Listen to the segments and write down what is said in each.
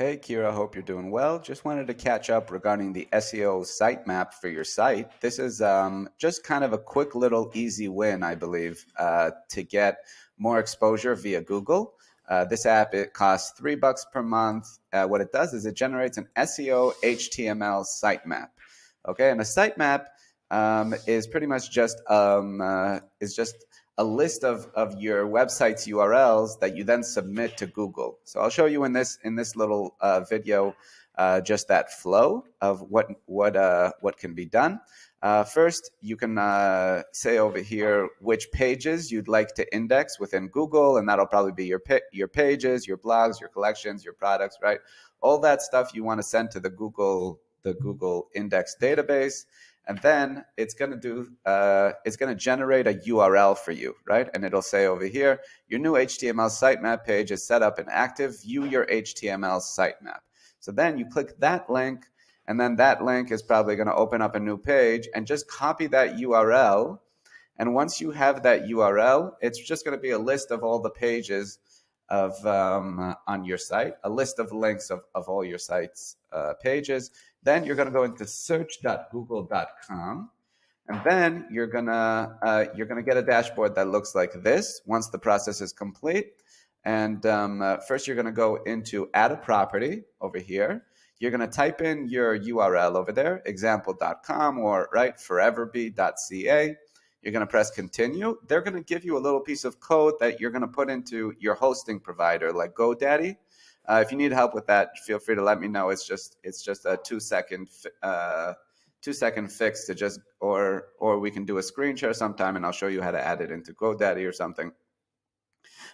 Hey, Kira, hope you're doing well. Just wanted to catch up regarding the SEO sitemap for your site. This is um, just kind of a quick little easy win, I believe, uh, to get more exposure via Google. Uh, this app, it costs three bucks per month. Uh, what it does is it generates an SEO HTML sitemap. Okay, and a sitemap um, is pretty much just um, uh, is just a list of, of your website's URLs that you then submit to Google. So I'll show you in this in this little uh, video uh, just that flow of what what uh, what can be done. Uh, first, you can uh, say over here which pages you'd like to index within Google, and that'll probably be your your pages, your blogs, your collections, your products, right? All that stuff you want to send to the Google the Google index database and then it's going to do uh, it's going to generate a url for you right? And it'll say over here your new html sitemap page is set up and active. View your html sitemap. So then you click that link and then that link is probably going to open up a new page and just copy that url and once you have that url it's just going to be a list of all the pages of um, on your site a list of links of, of all your site's uh, pages then you're going to go into search.google.com, and then you're gonna uh, you're gonna get a dashboard that looks like this once the process is complete. And um, uh, first, you're gonna go into add a property over here. You're gonna type in your URL over there, example.com or right foreverbe.ca. You're going to press continue. They're going to give you a little piece of code that you're going to put into your hosting provider like GoDaddy. Uh, if you need help with that, feel free to let me know. It's just it's just a two second uh, two second fix to just or or we can do a screen share sometime, and I'll show you how to add it into GoDaddy or something.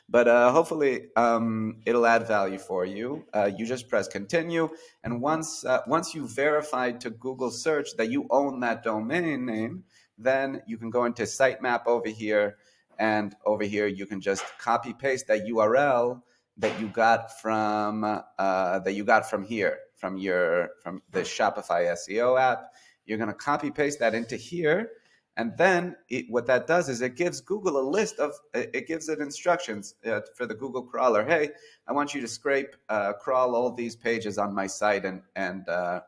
But uh, hopefully um, it'll add value for you. Uh, you just press continue, and once uh, once you verified to Google search that you own that domain name, then you can go into sitemap over here, and over here you can just copy paste that URL that you got from uh, that you got from here from your from the Shopify SEO app. You're going to copy paste that into here, and then it, what that does is it gives Google a list of it gives it instructions uh, for the Google crawler. Hey, I want you to scrape uh, crawl all these pages on my site and and uh,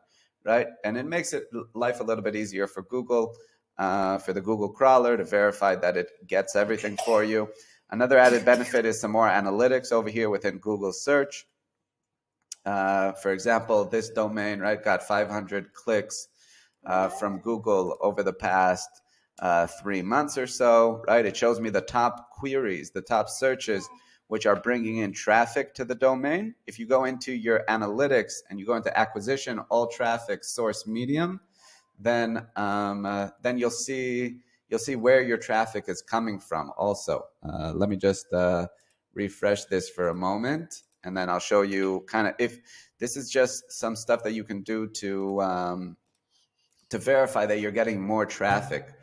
right, and it makes it life a little bit easier for Google. Uh, for the Google crawler to verify that it gets everything for you. Another added benefit is some more analytics over here within Google search. Uh, for example, this domain, right, got 500 clicks uh, from Google over the past uh, three months or so, right? It shows me the top queries, the top searches, which are bringing in traffic to the domain. If you go into your analytics and you go into acquisition, all traffic, source medium, then um, uh, then you'll see you'll see where your traffic is coming from also. Uh, let me just uh, refresh this for a moment and then I'll show you kind of if this is just some stuff that you can do to um, to verify that you're getting more traffic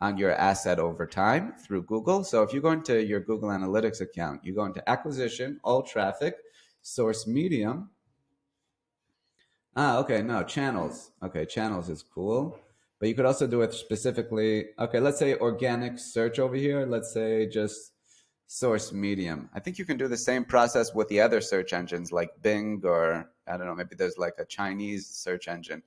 on your asset over time through Google. So if you go into your Google Analytics account, you go into acquisition, all traffic, source medium. Ah, okay, no, channels. Okay, channels is cool. But you could also do it specifically. Okay, let's say organic search over here. Let's say just source medium. I think you can do the same process with the other search engines like Bing or I don't know, maybe there's like a Chinese search engine.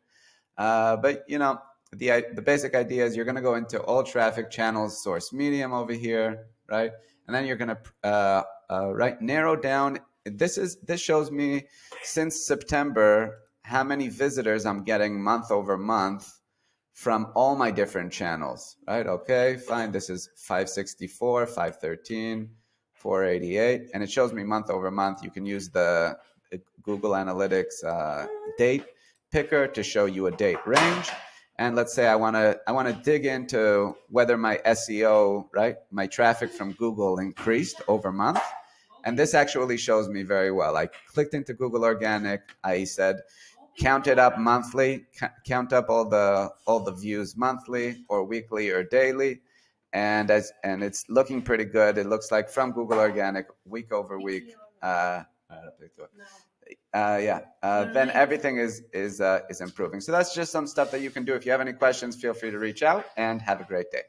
Uh, but you know, the the basic idea is you're going to go into all traffic channels, source medium over here, right? And then you're going to uh, uh, right narrow down. This is this shows me since September how many visitors I'm getting month over month from all my different channels, right? Okay, fine. This is 564, 513, 488, and it shows me month over month. You can use the Google Analytics uh, date picker to show you a date range. And let's say I want to I want to dig into whether my SEO, right, my traffic from Google increased over month. And this actually shows me very well. I clicked into Google Organic. I said, count it up monthly, count up all the all the views monthly or weekly or daily, and as and it's looking pretty good. It looks like from Google Organic week over week. Uh, uh, yeah, uh, then everything is is uh, is improving. So that's just some stuff that you can do. If you have any questions, feel free to reach out and have a great day.